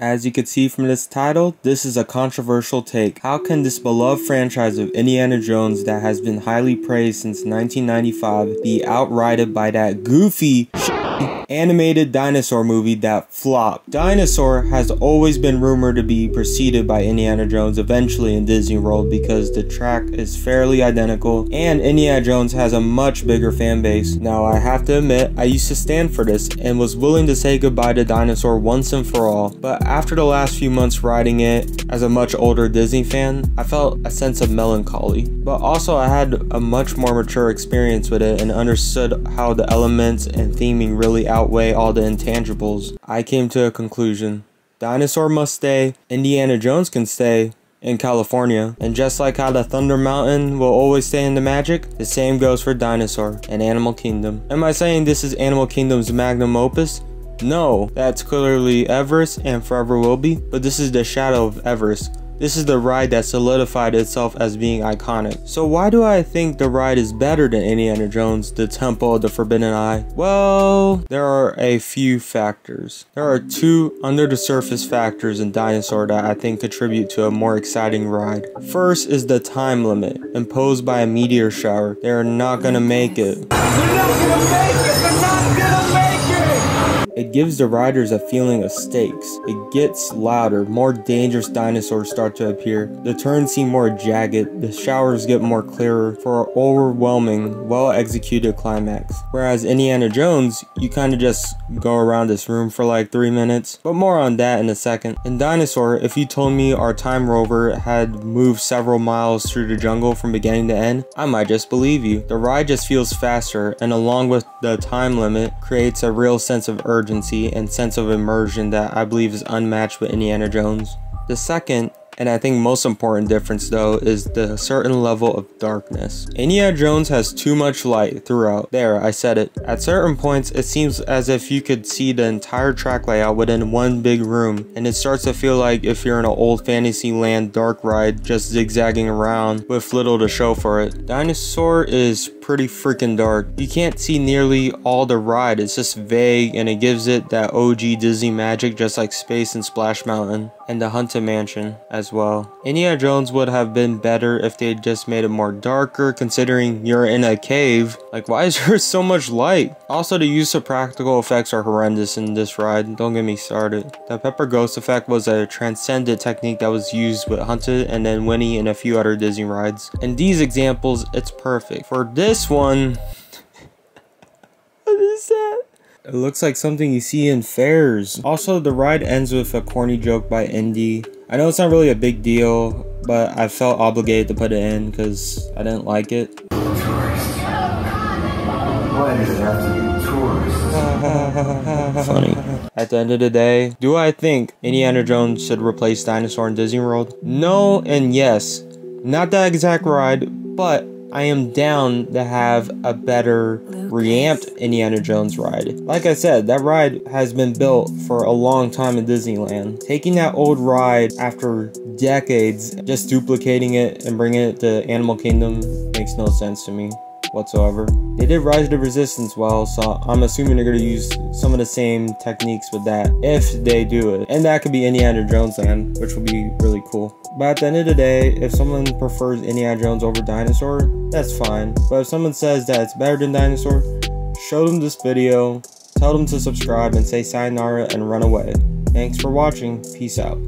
As you can see from this title, this is a controversial take. How can this beloved franchise of Indiana Jones that has been highly praised since 1995 be outrighted by that goofy animated dinosaur movie that flopped. Dinosaur has always been rumored to be preceded by Indiana Jones eventually in Disney World because the track is fairly identical and Indiana Jones has a much bigger fan base. Now I have to admit, I used to stand for this and was willing to say goodbye to Dinosaur once and for all, but after the last few months riding it as a much older Disney fan, I felt a sense of melancholy. But also I had a much more mature experience with it and understood how the elements and theming really outweigh all the intangibles, I came to a conclusion. Dinosaur must stay, Indiana Jones can stay, in California. And just like how the Thunder Mountain will always stay in the magic, the same goes for Dinosaur and Animal Kingdom. Am I saying this is Animal Kingdom's magnum opus? No, that's clearly Everest and forever will be, but this is the shadow of Everest. This is the ride that solidified itself as being iconic. So why do I think the ride is better than Indiana Jones, The Temple of the Forbidden Eye? Well, there are a few factors. There are two under the surface factors in Dinosaur that I think contribute to a more exciting ride. First is the time limit imposed by a meteor shower. They're not gonna make it. It gives the riders a feeling of stakes. It gets louder, more dangerous dinosaurs start to appear. The turns seem more jagged, the showers get more clearer for an overwhelming, well executed climax. Whereas Indiana Jones, you kind of just go around this room for like 3 minutes, but more on that in a second. In Dinosaur, if you told me our time rover had moved several miles through the jungle from beginning to end, I might just believe you. The ride just feels faster and along with the time limit creates a real sense of urgency urgency and sense of immersion that I believe is unmatched with Indiana Jones. The second and I think most important difference though is the certain level of darkness. Indiana Jones has too much light throughout. There, I said it. At certain points, it seems as if you could see the entire track layout within one big room, and it starts to feel like if you're in an old Fantasyland dark ride just zigzagging around with little to show for it. Dinosaur is pretty freaking dark. You can't see nearly all the ride, it's just vague and it gives it that OG Disney magic just like Space and Splash Mountain and the Haunted Mansion as well. Indiana Jones would have been better if they just made it more darker considering you're in a cave. Like why is there so much light? Also the use of practical effects are horrendous in this ride, don't get me started. The Pepper Ghost effect was a transcendent technique that was used with Haunted and then Winnie and a few other Disney rides. In these examples, it's perfect. For this one, what is that? It looks like something you see in fairs. Also, the ride ends with a corny joke by Indy. I know it's not really a big deal, but I felt obligated to put it in because I didn't like it. Funny. At the end of the day, do I think Indiana Jones should replace Dinosaur in Disney World? No and yes. Not that exact ride, but I am down to have a better reamped Indiana Jones ride. Like I said, that ride has been built for a long time in Disneyland. Taking that old ride after decades, just duplicating it and bringing it to Animal Kingdom makes no sense to me whatsoever. They did Rise the Resistance well, so I'm assuming they're going to use some of the same techniques with that if they do it. And that could be Indiana Jones Land, which will be really cool. But at the end of the day, if someone prefers Indiana Jones over Dinosaur, that's fine. But if someone says that it's better than Dinosaur, show them this video, tell them to subscribe and say sayonara and run away. Thanks for watching. Peace out.